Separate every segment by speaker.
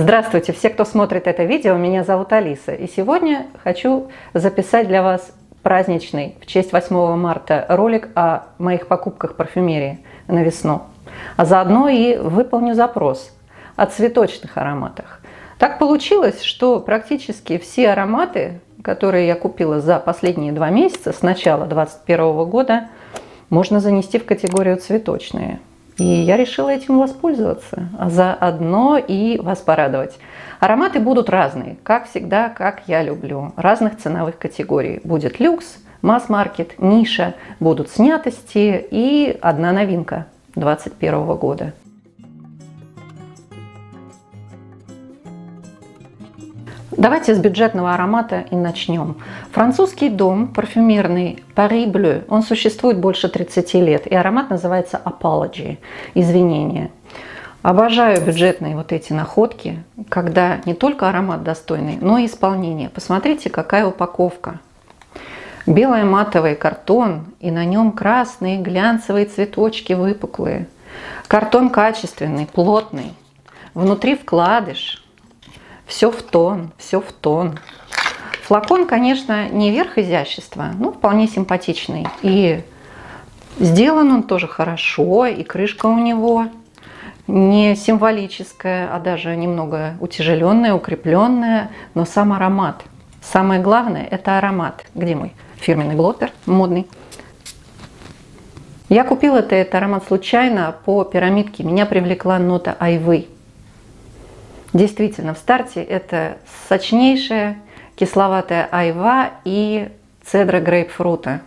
Speaker 1: Здравствуйте, все, кто смотрит это видео, меня зовут Алиса. И сегодня хочу записать для вас праздничный в честь 8 марта ролик о моих покупках парфюмерии на весну. А заодно и выполню запрос о цветочных ароматах. Так получилось, что практически все ароматы, которые я купила за последние два месяца, с начала 2021 года, можно занести в категорию цветочные. И я решила этим воспользоваться, а заодно и вас порадовать. Ароматы будут разные, как всегда, как я люблю. Разных ценовых категорий. Будет люкс, масс-маркет, ниша, будут снятости и одна новинка 2021 года. Давайте с бюджетного аромата и начнем. Французский дом парфюмерный Paris Bleu, он существует больше 30 лет, и аромат называется Apology, извинения. Обожаю бюджетные вот эти находки, когда не только аромат достойный, но и исполнение. Посмотрите, какая упаковка. Белый матовый картон, и на нем красные глянцевые цветочки выпуклые. Картон качественный, плотный. Внутри вкладыш – все в тон, все в тон. Флакон, конечно, не верх изящества, но вполне симпатичный. И сделан он тоже хорошо, и крышка у него не символическая, а даже немного утяжеленная, укрепленная, но сам аромат. Самое главное – это аромат. Где мой фирменный блотер, модный? Я купила это, этот аромат случайно по пирамидке. Меня привлекла нота айвы. Действительно, в старте это сочнейшая кисловатая айва и цедра грейпфрута.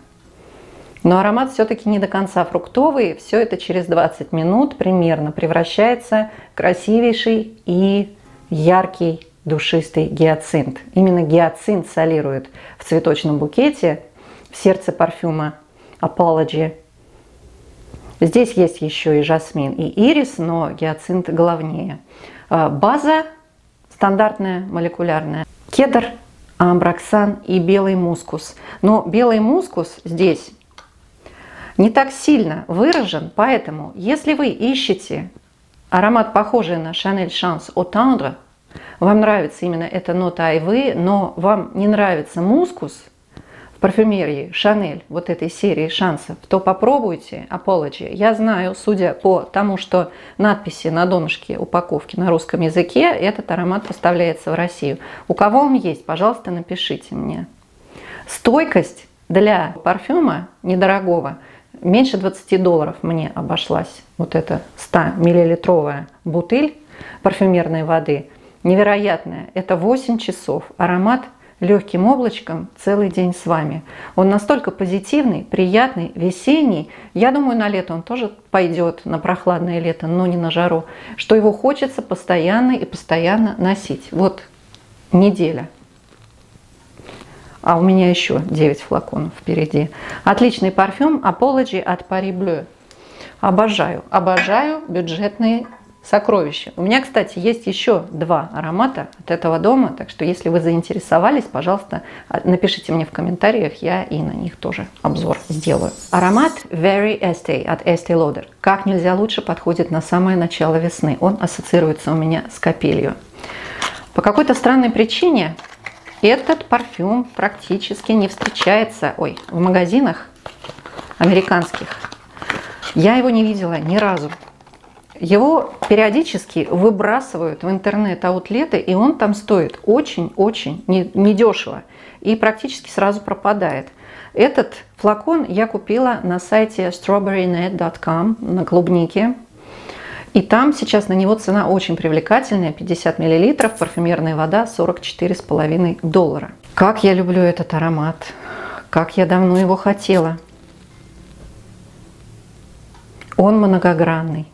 Speaker 1: Но аромат все-таки не до конца фруктовый. Все это через 20 минут примерно превращается в красивейший и яркий душистый гиацинт. Именно гиацинт солирует в цветочном букете в сердце парфюма Apology. Здесь есть еще и жасмин, и ирис, но гиацинт главнее. А, база стандартная, молекулярная. Кедр, амброксан и белый мускус. Но белый мускус здесь не так сильно выражен, поэтому если вы ищете аромат, похожий на Chanel Chance au Tendre, вам нравится именно эта нота айвы, но вам не нравится мускус, парфюмерии Шанель, вот этой серии шансов, то попробуйте Apology. Я знаю, судя по тому, что надписи на донышке упаковки на русском языке, этот аромат поставляется в Россию. У кого он есть, пожалуйста, напишите мне. Стойкость для парфюма недорогого меньше 20 долларов мне обошлась вот эта 100 миллилитровая бутыль парфюмерной воды. Невероятная. Это 8 часов. Аромат – легким облачком целый день с вами. Он настолько позитивный, приятный, весенний. Я думаю, на лето он тоже пойдет, на прохладное лето, но не на жару, что его хочется постоянно и постоянно носить. Вот неделя. А у меня еще 9 флаконов впереди. Отличный парфюм Apology от Paris Bleu. Обожаю, обожаю бюджетные сокровище. У меня, кстати, есть еще два аромата от этого дома, так что если вы заинтересовались, пожалуйста, а, напишите мне в комментариях, я и на них тоже обзор сделаю. Аромат Very Estee от Estee Lauder. Как нельзя лучше подходит на самое начало весны. Он ассоциируется у меня с капелью. По какой-то странной причине этот парфюм практически не встречается ой, в магазинах американских. Я его не видела ни разу. Его периодически выбрасывают в интернет-аутлеты, и он там стоит очень-очень недешево и практически сразу пропадает. Этот флакон я купила на сайте strawberrynet.com на клубнике. И там сейчас на него цена очень привлекательная, 50 мл, парфюмерная вода 44,5 доллара. Как я люблю этот аромат, как я давно его хотела. Он многогранный.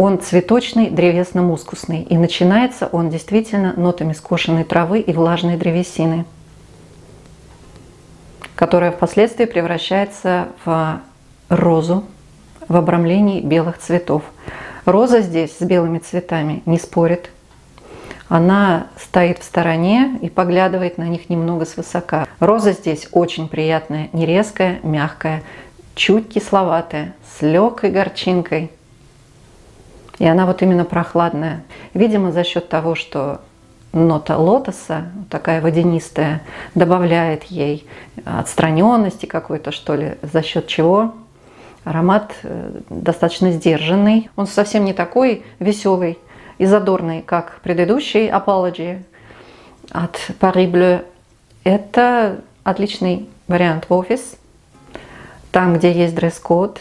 Speaker 1: Он цветочный, древесно-мускусный. И начинается он действительно нотами скошенной травы и влажной древесины, которая впоследствии превращается в розу в обрамлении белых цветов. Роза здесь с белыми цветами не спорит. Она стоит в стороне и поглядывает на них немного свысока. Роза здесь очень приятная, не резкая, мягкая, чуть кисловатая, с легкой горчинкой – И она вот именно прохладная. Видимо, за счет того, что нота лотоса, такая водянистая, добавляет ей отстраненности какой-то, что ли, за счет чего аромат э, достаточно сдержанный. Он совсем не такой веселый и задорный, как предыдущий Apology от Paris Bleu. Это отличный вариант в офис. Там, где есть дресс-код,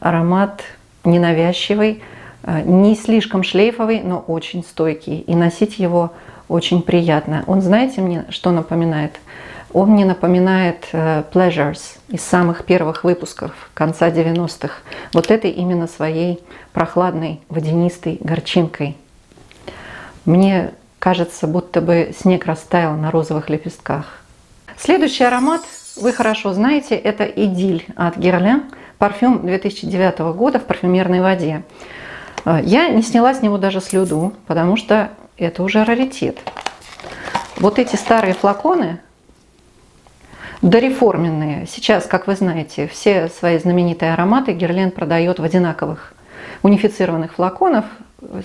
Speaker 1: аромат ненавязчивый, э, не слишком шлейфовый, но очень стойкий. И носить его очень приятно. Он, знаете, мне что напоминает? Он мне напоминает э, Pleasures из самых первых выпусков конца 90-х. Вот этой именно своей прохладной, водянистой горчинкой. Мне кажется, будто бы снег растаял на розовых лепестках. Следующий аромат вы хорошо знаете, это Идиль от Герлен, парфюм 2009 года в парфюмерной воде. Э, я не сняла с него даже слюду, потому что это уже раритет. Вот эти старые флаконы, дореформенные, сейчас, как вы знаете, все свои знаменитые ароматы Герлен продает в одинаковых унифицированных флаконах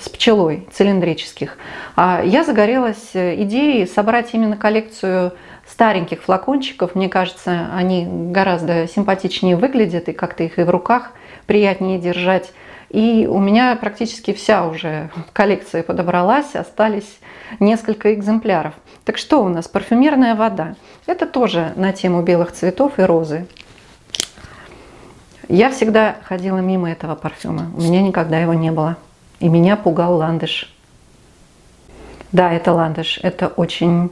Speaker 1: с пчелой, цилиндрических. А я загорелась идеей собрать именно коллекцию стареньких флакончиков. Мне кажется, они гораздо симпатичнее выглядят, и как-то их и в руках приятнее держать. И у меня практически вся уже коллекция подобралась, остались несколько экземпляров. Так что у нас? Парфюмерная вода. Это тоже на тему белых цветов и розы. Я всегда ходила мимо этого парфюма. У меня никогда его не было. И меня пугал ландыш. Да, это ландыш. Это очень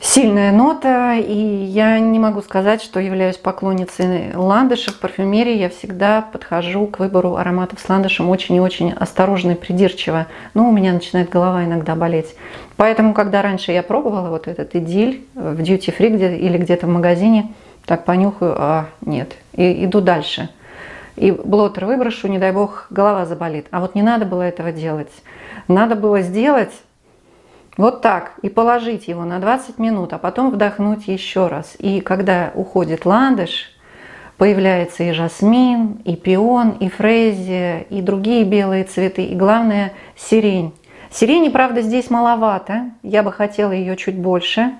Speaker 1: сильная нота, и я не могу сказать, что являюсь поклонницей ландыша. В парфюмерии я всегда подхожу к выбору ароматов с ландышем очень и очень осторожно и придирчиво. Но у меня начинает голова иногда болеть. Поэтому, когда раньше я пробовала вот этот идиль в duty free где или где-то в магазине, так понюхаю, а нет, и иду дальше. И блотер выброшу, не дай бог, голова заболит. А вот не надо было этого делать. Надо было сделать вот так. И положить его на 20 минут, а потом вдохнуть еще раз. И когда уходит ландыш, появляется и жасмин, и пион, и фрезия, и другие белые цветы. И главное, сирень. Сирени, правда, здесь маловато. Я бы хотела ее чуть больше.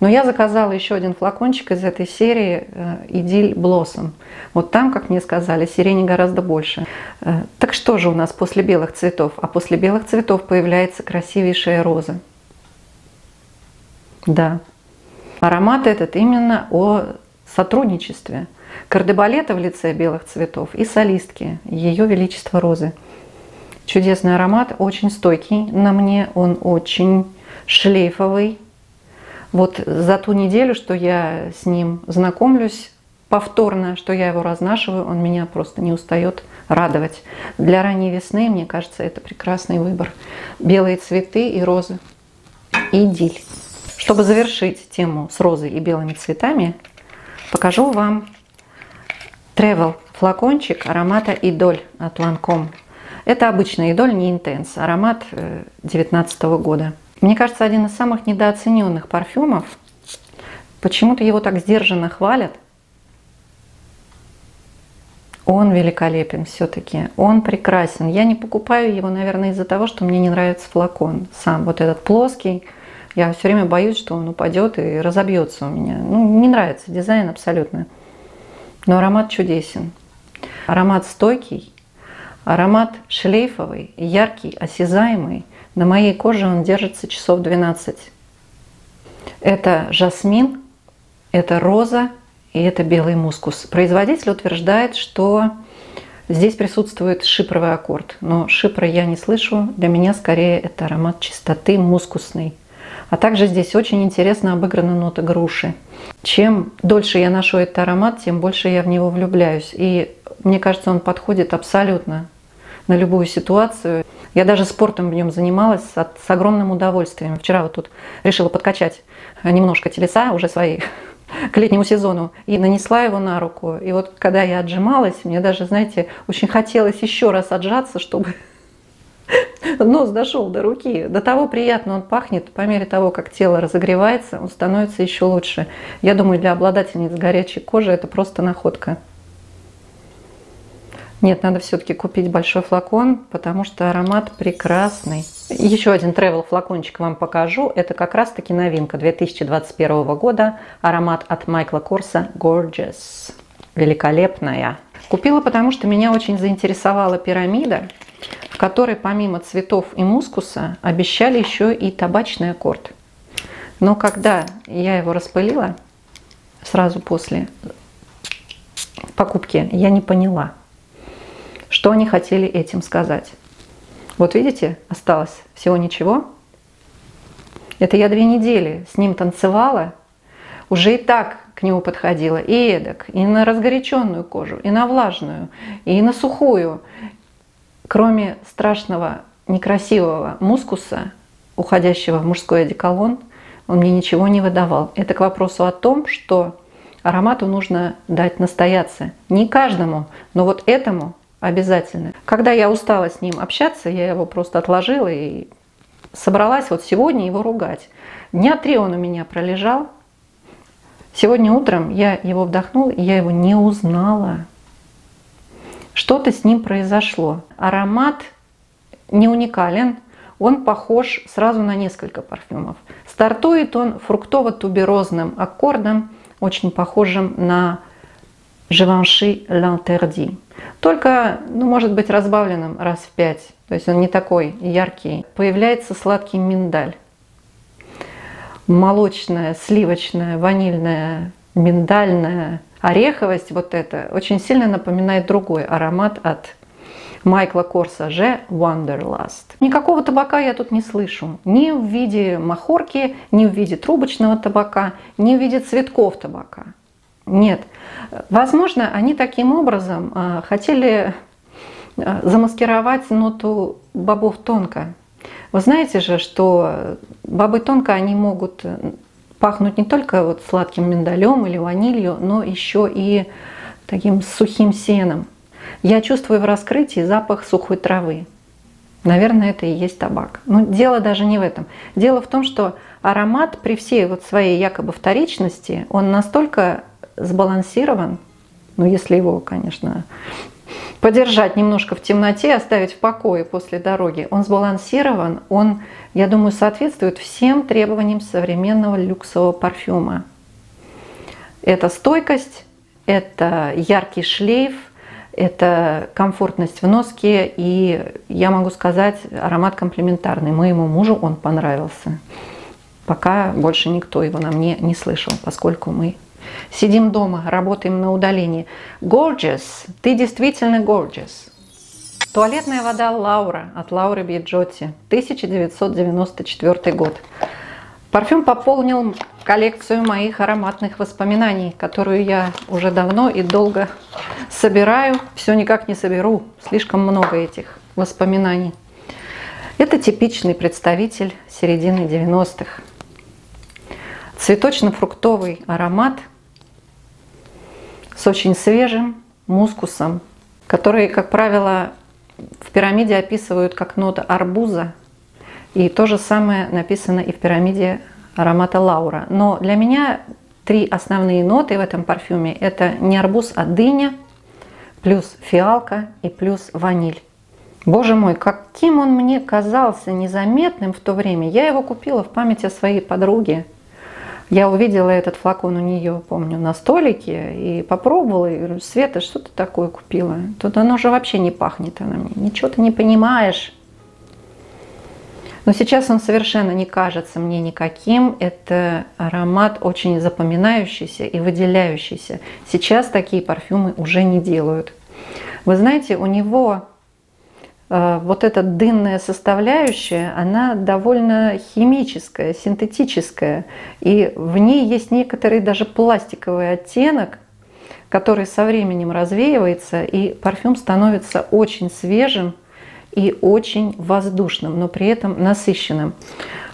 Speaker 1: Но я заказала еще один флакончик из этой серии Идиль Блоссом. Вот там, как мне сказали, сирени гораздо больше. Э, так что же у нас после белых цветов? А после белых цветов появляется красивейшая роза. Да. Аромат этот именно о сотрудничестве. Кардебалета в лице белых цветов и солистки, ее величество розы. Чудесный аромат, очень стойкий на мне, он очень шлейфовый, вот за ту неделю, что я с ним знакомлюсь повторно, что я его разнашиваю, он меня просто не устает радовать. Для ранней весны, мне кажется, это прекрасный выбор. Белые цветы и розы. Идиль. Чтобы завершить тему с розой и белыми цветами, покажу вам Travel флакончик аромата Идоль от Lancome. Это обычный Идоль, не Intense, аромат 2019 э, года. Мне кажется, один из самых недооцененных парфюмов. Почему-то его так сдержанно хвалят. Он великолепен все-таки, он прекрасен. Я не покупаю его, наверное, из-за того, что мне не нравится флакон сам. Вот этот плоский. Я все время боюсь, что он упадет и разобьется у меня. Ну, не нравится дизайн абсолютно. Но аромат чудесен. Аромат стойкий, аромат шлейфовый, яркий, осязаемый – на моей коже он держится часов 12. Это жасмин, это роза и это белый мускус. Производитель утверждает, что здесь присутствует шипровый аккорд. Но шипра я не слышу. Для меня скорее это аромат чистоты мускусный. А также здесь очень интересно обыграна нота груши. Чем дольше я ношу этот аромат, тем больше я в него влюбляюсь. И мне кажется, он подходит абсолютно на любую ситуацию. Я даже спортом в нем занималась с, с огромным удовольствием. Вчера вот тут решила подкачать немножко телеса уже свои к летнему сезону и нанесла его на руку. И вот когда я отжималась, мне даже, знаете, очень хотелось еще раз отжаться, чтобы нос дошел до руки. До того приятно он пахнет, по мере того, как тело разогревается, он становится еще лучше. Я думаю, для обладательниц горячей кожи это просто находка. Нет, надо все-таки купить большой флакон, потому что аромат прекрасный. Еще один travel флакончик вам покажу. Это как раз-таки новинка 2021 года. Аромат от Майкла Корса Gorgeous. Великолепная. Купила, потому что меня очень заинтересовала пирамида, в которой помимо цветов и мускуса обещали еще и табачный аккорд. Но когда я его распылила, сразу после покупки, я не поняла – что они хотели этим сказать? Вот видите, осталось всего ничего. Это я две недели с ним танцевала, уже и так к нему подходила, и эдак, и на разгоряченную кожу, и на влажную, и на сухую. Кроме страшного, некрасивого мускуса, уходящего в мужской одеколон, он мне ничего не выдавал. Это к вопросу о том, что аромату нужно дать настояться. Не каждому, но вот этому обязательно. Когда я устала с ним общаться, я его просто отложила и собралась вот сегодня его ругать. Дня три он у меня пролежал. Сегодня утром я его вдохнула, и я его не узнала. Что-то с ним произошло. Аромат не уникален, он похож сразу на несколько парфюмов. Стартует он фруктово-туберозным аккордом, очень похожим на Живанши L'Interdit. Только, ну, может быть, разбавленным раз в пять. То есть он не такой яркий. Появляется сладкий миндаль. Молочная, сливочная, ванильная, миндальная ореховость вот это очень сильно напоминает другой аромат от Майкла Корса же Wanderlust. Никакого табака я тут не слышу. Ни в виде махорки, ни в виде трубочного табака, ни в виде цветков табака. Нет. Возможно, они таким образом а, хотели а, замаскировать ноту бобов тонко. Вы знаете же, что бобы тонко, они могут пахнуть не только вот сладким миндалем или ванилью, но еще и таким сухим сеном. Я чувствую в раскрытии запах сухой травы. Наверное, это и есть табак. Но дело даже не в этом. Дело в том, что аромат при всей вот своей якобы вторичности, он настолько сбалансирован, ну если его, конечно, подержать немножко в темноте, оставить в покое после дороги, он сбалансирован, он, я думаю, соответствует всем требованиям современного люксового парфюма. Это стойкость, это яркий шлейф, это комфортность в носке, и я могу сказать, аромат комплементарный. Моему мужу он понравился. Пока больше никто его на мне не слышал, поскольку мы Сидим дома, работаем на удалении. Gorgeous, ты действительно gorgeous. Туалетная вода Лаура от Лауры Бьеджотти, 1994 год. Парфюм пополнил коллекцию моих ароматных воспоминаний, которую я уже давно и долго собираю. Все никак не соберу, слишком много этих воспоминаний. Это типичный представитель середины 90-х. Цветочно-фруктовый аромат – с очень свежим мускусом, который, как правило, в пирамиде описывают как нота арбуза. И то же самое написано и в пирамиде аромата лаура. Но для меня три основные ноты в этом парфюме – это не арбуз, а дыня, плюс фиалка и плюс ваниль. Боже мой, каким он мне казался незаметным в то время. Я его купила в память о своей подруге, я увидела этот флакон у нее, помню, на столике и попробовала. И говорю, Света, что ты такое купила? Тут оно же вообще не пахнет. Она мне, ничего ты не понимаешь. Но сейчас он совершенно не кажется мне никаким. Это аромат очень запоминающийся и выделяющийся. Сейчас такие парфюмы уже не делают. Вы знаете, у него вот эта дынная составляющая, она довольно химическая, синтетическая, и в ней есть некоторый даже пластиковый оттенок, который со временем развеивается, и парфюм становится очень свежим и очень воздушным, но при этом насыщенным.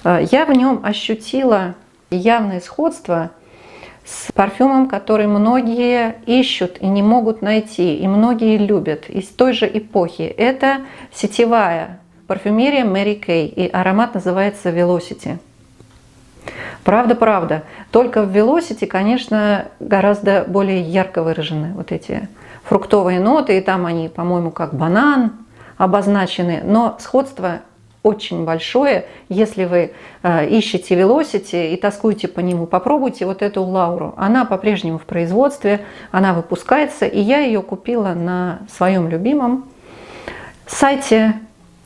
Speaker 1: Э, я в нем ощутила явное сходство – с парфюмом, который многие ищут и не могут найти, и многие любят из той же эпохи. Это сетевая парфюмерия Мэри Кей, и аромат называется Velocity. Правда, правда. Только в Velocity, конечно, гораздо более ярко выражены вот эти фруктовые ноты, и там они, по-моему, как банан обозначены, но сходство очень большое. Если вы э, ищете Velocity и тоскуете по нему, попробуйте вот эту Лауру. Она по-прежнему в производстве, она выпускается, и я ее купила на своем любимом сайте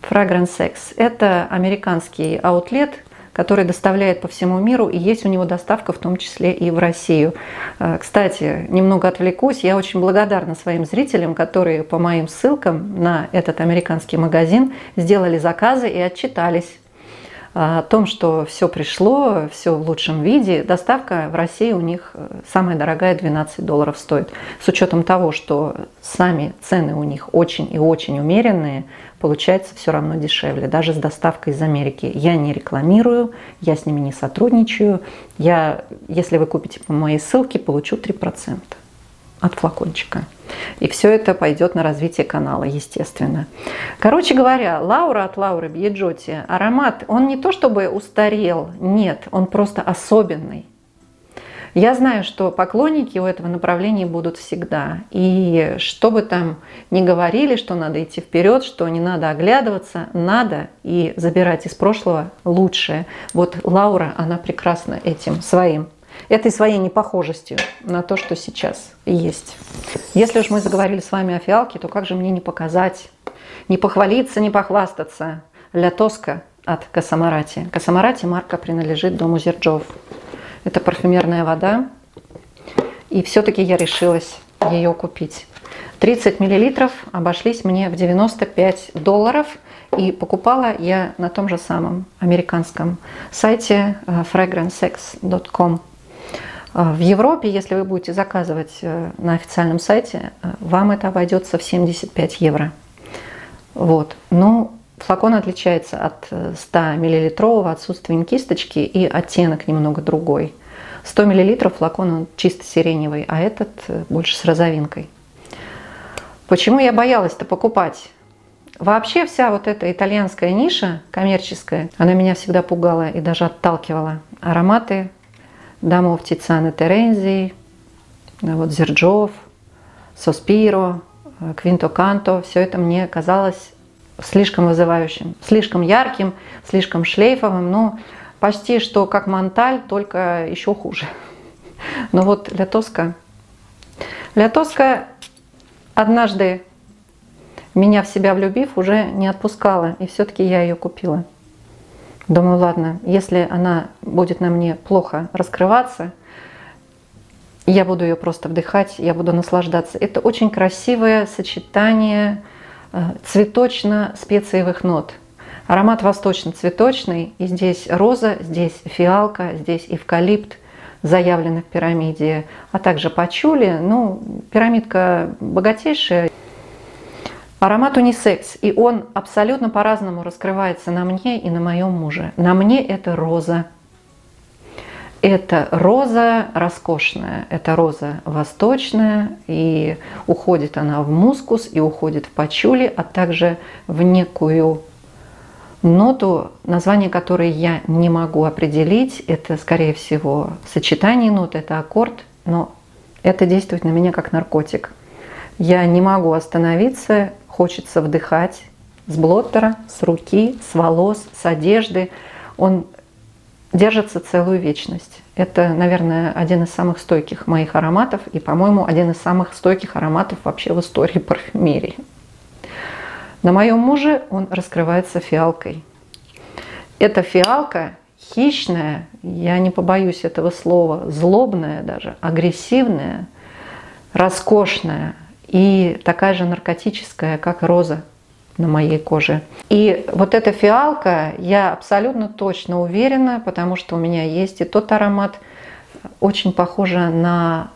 Speaker 1: Fragrance X. Это американский аутлет, который доставляет по всему миру, и есть у него доставка в том числе и в Россию. Э, кстати, немного отвлекусь, я очень благодарна своим зрителям, которые по моим ссылкам на этот американский магазин сделали заказы и отчитались о том, что все пришло, все в лучшем виде. Доставка в России у них э, самая дорогая 12 долларов стоит. С учетом того, что сами цены у них очень и очень умеренные, получается все равно дешевле, даже с доставкой из Америки. Я не рекламирую, я с ними не сотрудничаю. Я, если вы купите по моей ссылке, получу 3% от флакончика. И все это пойдет на развитие канала, естественно. Короче говоря, Лаура от Лауры Бьеджоти, аромат, он не то чтобы устарел, нет, он просто особенный. Я знаю, что поклонники у этого направления будут всегда. И что бы там ни говорили, что надо идти вперед, что не надо оглядываться, надо и забирать из прошлого лучшее. Вот Лаура, она прекрасна этим своим этой своей непохожестью на то, что сейчас есть. Если уж мы заговорили с вами о фиалке, то как же мне не показать, не похвалиться, не похвастаться. Ля Тоска от Касамарати. Касамарати марка принадлежит дому Зерджов. Это парфюмерная вода. И все-таки я решилась ее купить. 30 миллилитров обошлись мне в 95 долларов. И покупала я на том же самом американском сайте э, fragrancex.com. Э, в Европе, если вы будете заказывать э, на официальном сайте, вам это обойдется в 75 евро. Вот. Ну, Флакон отличается от 100 э, мл отсутствием кисточки и оттенок немного другой. 100 мл флакон он чисто сиреневый, а этот э, больше с розовинкой. Почему я боялась-то покупать? Вообще вся вот эта итальянская ниша коммерческая, она меня всегда пугала и даже отталкивала. Ароматы домов Тицианы Терензи, вот Зерджов, Соспиро, Квинто Канто, все это мне казалось слишком вызывающим, слишком ярким, слишком шлейфовым, ну, почти что как Монталь, только еще хуже. Но вот Лятоска, Лятоска однажды меня в себя влюбив, уже не отпускала, и все-таки я ее купила. Думаю, ладно, если она будет на мне плохо раскрываться, я буду ее просто вдыхать, я буду наслаждаться. Это очень красивое сочетание цветочно-специевых нот. Аромат восточно-цветочный, и здесь роза, здесь фиалка, здесь эвкалипт заявлены в пирамиде, а также пачули. Ну, пирамидка богатейшая. Аромат унисекс, и он абсолютно по-разному раскрывается на мне и на моем муже. На мне это роза, это роза роскошная, это роза восточная, и уходит она в мускус, и уходит в пачули, а также в некую ноту, название которой я не могу определить. Это, скорее всего, сочетание нот, это аккорд, но это действует на меня как наркотик. Я не могу остановиться, хочется вдыхать с блоттера, с руки, с волос, с одежды. Он держится целую вечность. Это, наверное, один из самых стойких моих ароматов и, по-моему, один из самых стойких ароматов вообще в истории парфюмерии. На моем муже он раскрывается фиалкой. Эта фиалка хищная, я не побоюсь этого слова, злобная даже, агрессивная, роскошная и такая же наркотическая, как роза на моей коже. И вот эта фиалка, я абсолютно точно уверена, потому что у меня есть и тот аромат, очень похоже на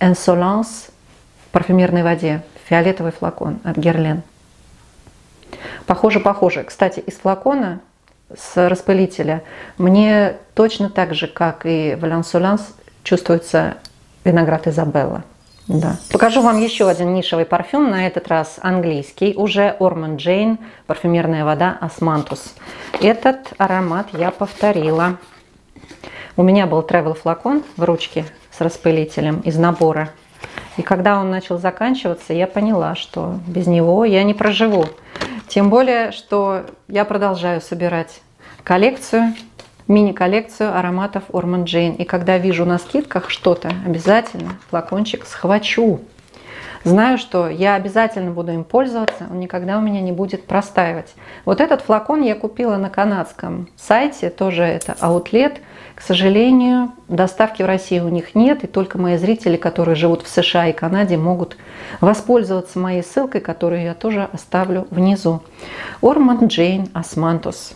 Speaker 1: Insolence в парфюмерной воде, фиолетовый флакон от Герлен. Похоже, похоже. Кстати, из флакона с распылителя мне точно так же, как и в L'Insolence, чувствуется виноград Изабелла. Да. Покажу вам еще один нишевый парфюм, на этот раз английский, уже Ormond Jane, парфюмерная вода Османтус. Этот аромат я повторила. У меня был travel флакон в ручке с распылителем из набора. И когда он начал заканчиваться, я поняла, что без него я не проживу. Тем более, что я продолжаю собирать коллекцию, мини-коллекцию ароматов Ormond Jane. И когда вижу на скидках что-то, обязательно флакончик схвачу. Знаю, что я обязательно буду им пользоваться, он никогда у меня не будет простаивать. Вот этот флакон я купила на канадском сайте, тоже это аутлет. К сожалению, доставки в России у них нет, и только мои зрители, которые живут в США и Канаде, могут воспользоваться моей ссылкой, которую я тоже оставлю внизу. Орман Джейн Османтус.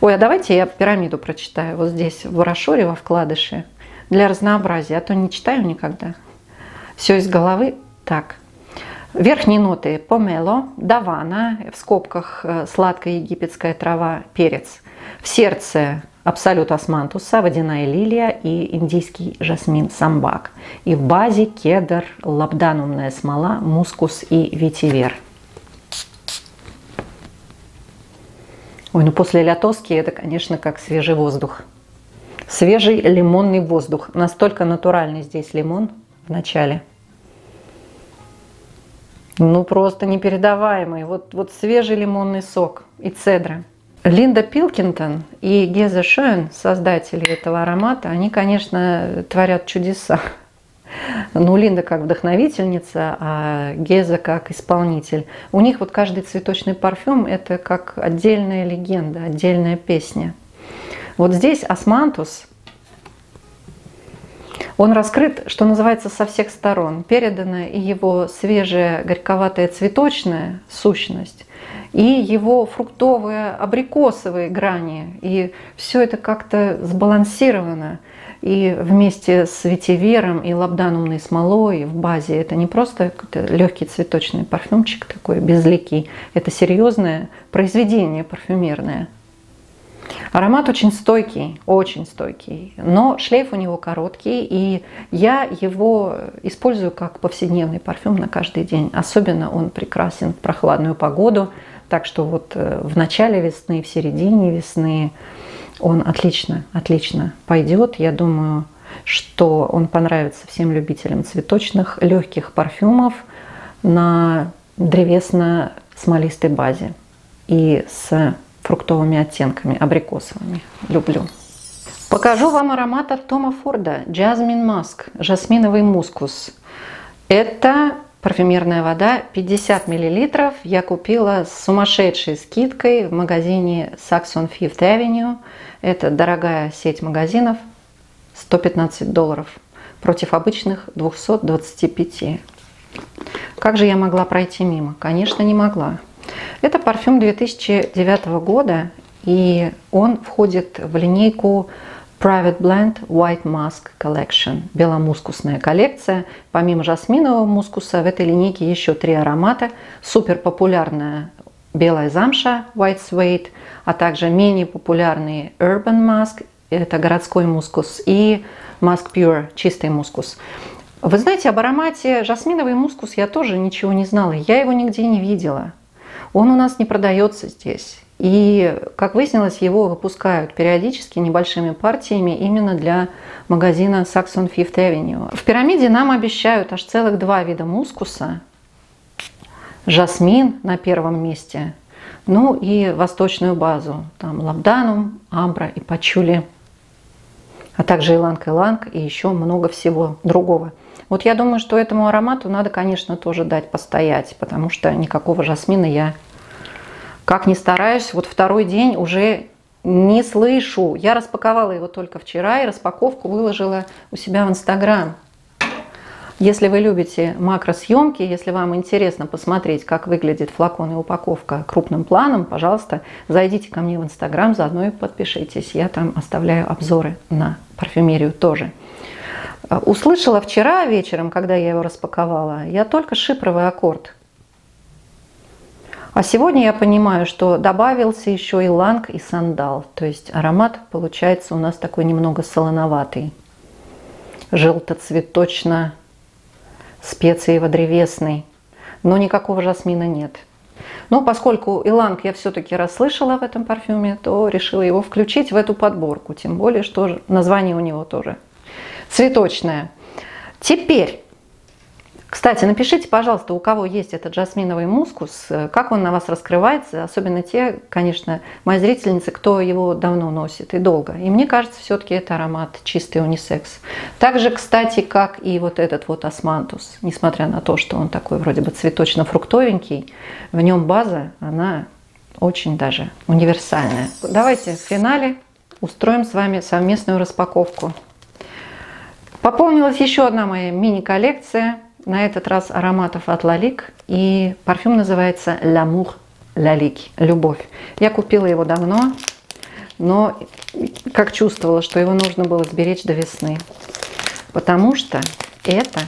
Speaker 1: Ой, а давайте я пирамиду прочитаю вот здесь, в брошюре, во вкладыше, для разнообразия, а то не читаю никогда. Все из головы так. Верхние ноты помело, давана, в скобках э, сладкая египетская трава, перец. В сердце абсолют османтуса, водяная лилия и индийский жасмин самбак. И в базе кедр, лабданумная смола, мускус и ветивер. Ой, ну после лятоски это, конечно, как свежий воздух. Свежий лимонный воздух. Настолько натуральный здесь лимон в начале. Ну, просто непередаваемый. Вот, вот свежий лимонный сок и цедра. Линда Пилкинтон и Геза Шоен, создатели этого аромата, они, конечно, творят чудеса. Ну, Линда как вдохновительница, а Геза как исполнитель. У них вот каждый цветочный парфюм – это как отдельная легенда, отдельная песня. Вот здесь османтус он раскрыт, что называется, со всех сторон. Передана и его свежая горьковатая цветочная сущность, и его фруктовые абрикосовые грани. И все это как-то сбалансировано. И вместе с ветивером и лабданумной смолой в базе. Это не просто легкий цветочный парфюмчик такой безликий, это серьезное произведение парфюмерное – Аромат очень стойкий, очень стойкий, но шлейф у него короткий, и я его использую как повседневный парфюм на каждый день. Особенно он прекрасен в прохладную погоду, так что вот э, в начале весны, в середине весны он отлично, отлично пойдет. Я думаю, что он понравится всем любителям цветочных легких парфюмов на древесно-смолистой базе и с фруктовыми оттенками, абрикосовыми. Люблю. Покажу вам аромат от Тома Форда Jasmine Musk, жасминовый мускус. Это парфюмерная вода 50 мл. Я купила с сумасшедшей скидкой в магазине Saxon Fifth Avenue. Это дорогая сеть магазинов, 115 долларов против обычных 225. Как же я могла пройти мимо? Конечно, не могла. Это парфюм 2009 года, и он входит в линейку Private Blend White Musk Collection, беломускусная коллекция. Помимо жасминового мускуса в этой линейке еще три аромата. Супер популярная белая замша White Suede, а также менее популярный Urban Musk, это городской мускус, и Musk Pure, чистый мускус. Вы знаете, об аромате жасминовый мускус я тоже ничего не знала, я его нигде не видела. Он у нас не продается здесь. И, как выяснилось, его выпускают периодически небольшими партиями именно для магазина Saxon Fifth Avenue. В пирамиде нам обещают аж целых два вида мускуса. Жасмин на первом месте, ну и восточную базу. Там лабданум, амбра и пачули, а также иланг-иланг и еще много всего другого. Вот я думаю, что этому аромату надо, конечно, тоже дать постоять, потому что никакого жасмина я, как ни стараюсь, вот второй день уже не слышу. Я распаковала его только вчера и распаковку выложила у себя в Инстаграм. Если вы любите макросъемки, если вам интересно посмотреть, как выглядит флакон и упаковка крупным планом, пожалуйста, зайдите ко мне в Инстаграм, заодно и подпишитесь. Я там оставляю обзоры на парфюмерию тоже. А, услышала вчера вечером, когда я его распаковала, я только шипровый аккорд. А сегодня я понимаю, что добавился еще и ланг, и сандал. То есть аромат получается у нас такой немного солоноватый. Желтоцветочно специево-древесный. Но никакого жасмина нет. Но поскольку иланг я все-таки расслышала в этом парфюме, то решила его включить в эту подборку. Тем более, что название у него тоже цветочная. Теперь Кстати, напишите, пожалуйста, у кого есть этот жасминовый мускус, как он на вас раскрывается, особенно те, конечно, мои зрительницы, кто его давно носит и долго. И мне кажется, все-таки это аромат чистый унисекс. Также, кстати, как и вот этот вот османтус, несмотря на то, что он такой вроде бы цветочно-фруктовенький, в нем база, она очень даже универсальная. Давайте в финале устроим с вами совместную распаковку. Пополнилась еще одна моя мини-коллекция – на этот раз ароматов от Лалик. И парфюм называется L'amour Лалик. Любовь. Я купила его давно, но как чувствовала, что его нужно было сберечь до весны. Потому что это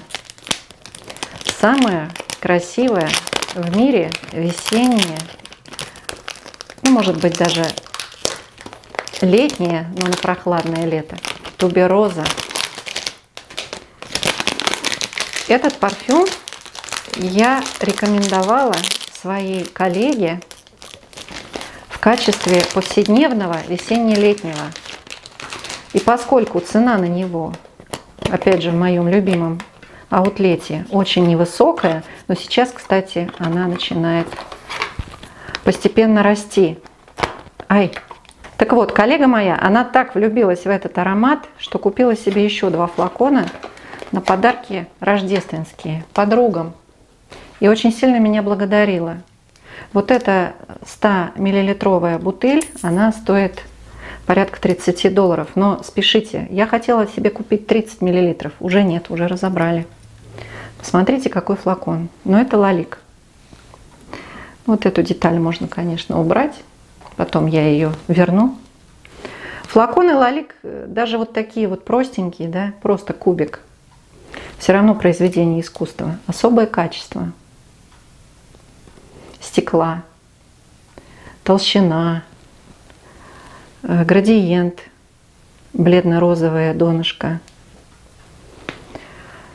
Speaker 1: самое красивое в мире весеннее, ну, может быть, даже летнее, но на прохладное лето, тубероза этот парфюм я рекомендовала своей коллеге в качестве повседневного весенне-летнего. И поскольку цена на него, опять же, в моем любимом аутлете очень невысокая, но сейчас, кстати, она начинает постепенно расти. Ай! Так вот, коллега моя, она так влюбилась в этот аромат, что купила себе еще два флакона – на подарки рождественские подругам. И очень сильно меня благодарила. Вот эта 100-миллилитровая бутыль, она стоит порядка 30 долларов. Но спешите, я хотела себе купить 30 миллилитров. Уже нет, уже разобрали. Посмотрите, какой флакон. Но это лалик. Вот эту деталь можно, конечно, убрать. Потом я ее верну. Флаконы лалик, э, даже вот такие вот простенькие, да, просто кубик – все равно произведение искусства. Особое качество стекла, толщина, э, градиент, бледно-розовое донышко.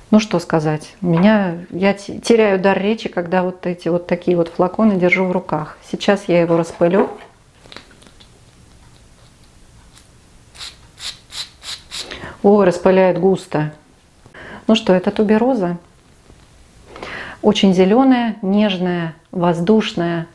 Speaker 1: Ну что сказать, меня, я теряю дар речи, когда вот эти вот такие вот флаконы держу в руках. Сейчас я его распылю. О, распыляет густо. Ну что, это тубероза. Очень зеленая, нежная, воздушная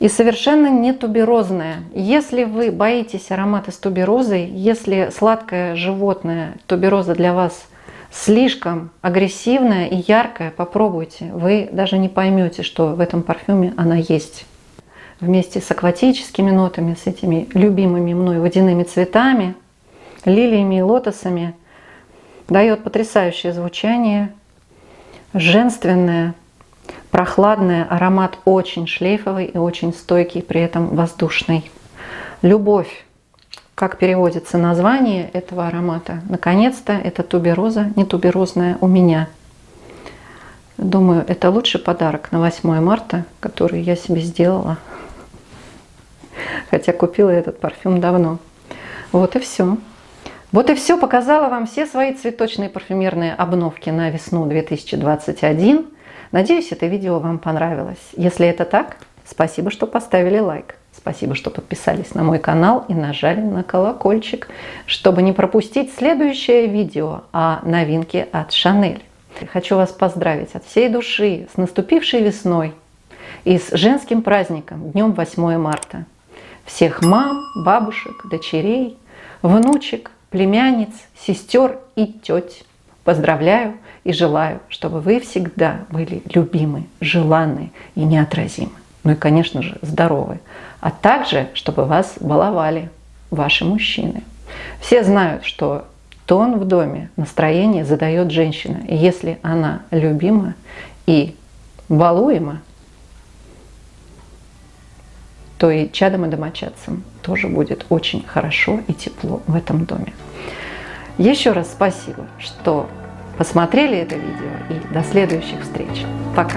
Speaker 1: и совершенно не туберозная. Если вы боитесь аромата с туберозой, если сладкое животное тубероза для вас слишком агрессивная и яркая, попробуйте. Вы даже не поймете, что в этом парфюме она есть. Вместе с акватическими нотами, с этими любимыми мной водяными цветами, лилиями и лотосами – дает потрясающее звучание, женственное, прохладное, аромат очень шлейфовый и очень стойкий, при этом воздушный. Любовь, как переводится название этого аромата. Наконец-то это тубероза, не туберозная у меня. Думаю, это лучший подарок на 8 марта, который я себе сделала. Хотя купила этот парфюм давно. Вот и все. Вот и все, показала вам все свои цветочные парфюмерные обновки на весну 2021. Надеюсь, это видео вам понравилось. Если это так, спасибо, что поставили лайк. Спасибо, что подписались на мой канал и нажали на колокольчик, чтобы не пропустить следующее видео о новинке от Шанель. Хочу вас поздравить от всей души с наступившей весной и с женским праздником, днем 8 марта. Всех мам, бабушек, дочерей, внучек – племянниц, сестер и теть. Поздравляю и желаю, чтобы вы всегда были любимы, желанны и неотразимы. Ну и, конечно же, здоровы. А также, чтобы вас баловали ваши мужчины. Все знают, что тон в доме, настроение задает женщина. И если она любима и балуема, то и чадом и домочадцам тоже будет очень хорошо и тепло в этом доме. Еще раз спасибо, что посмотрели это видео и до следующих встреч. Пока!